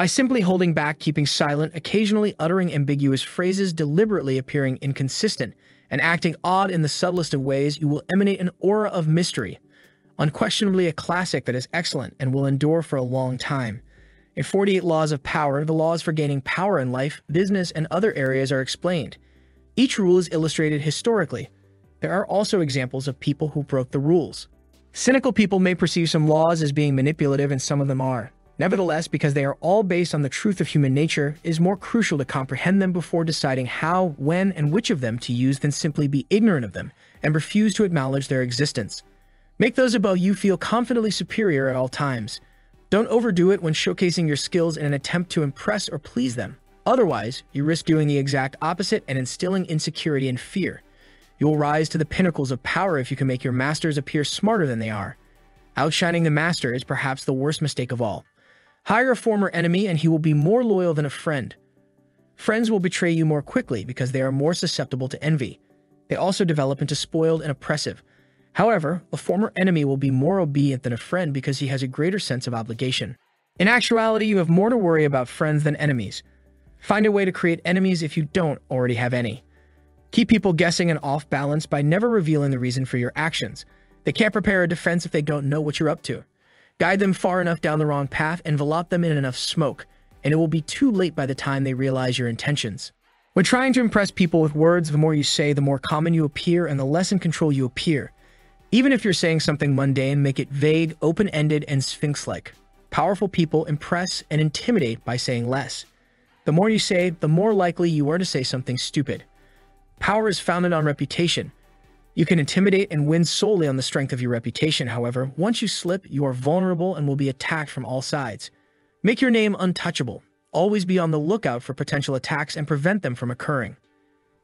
By simply holding back, keeping silent, occasionally uttering ambiguous phrases, deliberately appearing inconsistent, and acting odd in the subtlest of ways, you will emanate an aura of mystery. Unquestionably a classic that is excellent and will endure for a long time. In 48 Laws of Power, the laws for gaining power in life, business, and other areas are explained. Each rule is illustrated historically. There are also examples of people who broke the rules. Cynical people may perceive some laws as being manipulative and some of them are. Nevertheless, because they are all based on the truth of human nature, it is more crucial to comprehend them before deciding how, when, and which of them to use than simply be ignorant of them and refuse to acknowledge their existence. Make those above you feel confidently superior at all times. Don't overdo it when showcasing your skills in an attempt to impress or please them. Otherwise, you risk doing the exact opposite and instilling insecurity and fear. You will rise to the pinnacles of power if you can make your masters appear smarter than they are. Outshining the master is perhaps the worst mistake of all. Hire a former enemy and he will be more loyal than a friend. Friends will betray you more quickly because they are more susceptible to envy. They also develop into spoiled and oppressive. However, a former enemy will be more obedient than a friend because he has a greater sense of obligation. In actuality, you have more to worry about friends than enemies. Find a way to create enemies if you don't already have any. Keep people guessing and off balance by never revealing the reason for your actions. They can't prepare a defense if they don't know what you're up to. Guide them far enough down the wrong path, and envelop them in enough smoke, and it will be too late by the time they realize your intentions. When trying to impress people with words, the more you say, the more common you appear and the less in control you appear. Even if you're saying something mundane, make it vague, open-ended, and sphinx-like. Powerful people impress and intimidate by saying less. The more you say, the more likely you are to say something stupid. Power is founded on reputation. You can intimidate and win solely on the strength of your reputation, however. Once you slip, you are vulnerable and will be attacked from all sides. Make your name untouchable. Always be on the lookout for potential attacks and prevent them from occurring.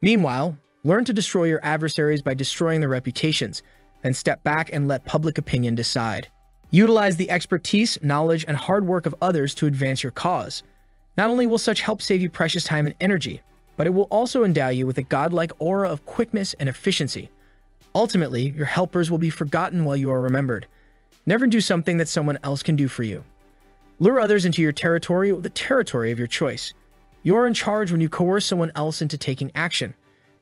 Meanwhile, learn to destroy your adversaries by destroying their reputations, then step back and let public opinion decide. Utilize the expertise, knowledge, and hard work of others to advance your cause. Not only will such help save you precious time and energy, but it will also endow you with a godlike aura of quickness and efficiency. Ultimately, your helpers will be forgotten while you are remembered. Never do something that someone else can do for you. Lure others into your territory or the territory of your choice. You are in charge when you coerce someone else into taking action.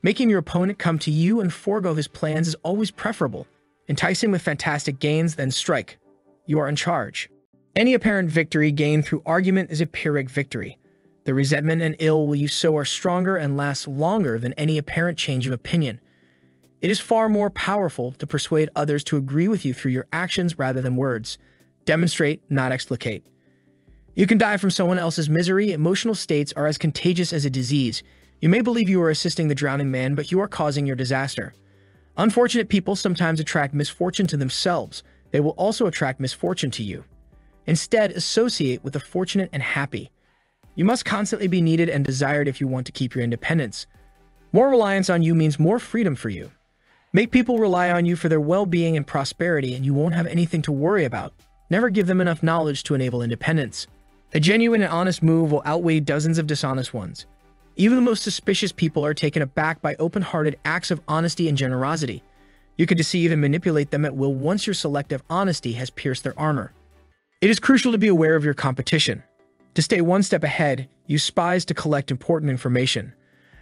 Making your opponent come to you and forego his plans is always preferable. Entice him with fantastic gains, then strike. You are in charge. Any apparent victory gained through argument is a Pyrrhic victory. The resentment and ill will you sow are stronger and last longer than any apparent change of opinion. It is far more powerful to persuade others to agree with you through your actions rather than words. Demonstrate, not explicate. You can die from someone else's misery. Emotional states are as contagious as a disease. You may believe you are assisting the drowning man, but you are causing your disaster. Unfortunate people sometimes attract misfortune to themselves. They will also attract misfortune to you. Instead, associate with the fortunate and happy. You must constantly be needed and desired if you want to keep your independence. More reliance on you means more freedom for you. Make people rely on you for their well-being and prosperity and you won't have anything to worry about. Never give them enough knowledge to enable independence. A genuine and honest move will outweigh dozens of dishonest ones. Even the most suspicious people are taken aback by open-hearted acts of honesty and generosity. You can deceive and manipulate them at will once your selective honesty has pierced their armor. It is crucial to be aware of your competition. To stay one step ahead, use spies to collect important information.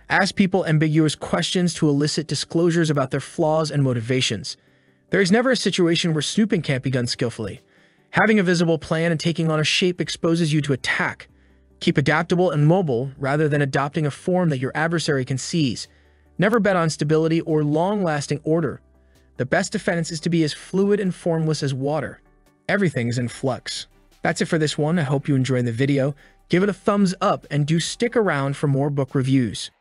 Ask people ambiguous questions to elicit disclosures about their flaws and motivations. There is never a situation where snooping can't be done skillfully. Having a visible plan and taking on a shape exposes you to attack. Keep adaptable and mobile rather than adopting a form that your adversary can seize. Never bet on stability or long-lasting order. The best defense is to be as fluid and formless as water. Everything is in flux. That's it for this one. I hope you enjoyed the video. Give it a thumbs up and do stick around for more book reviews.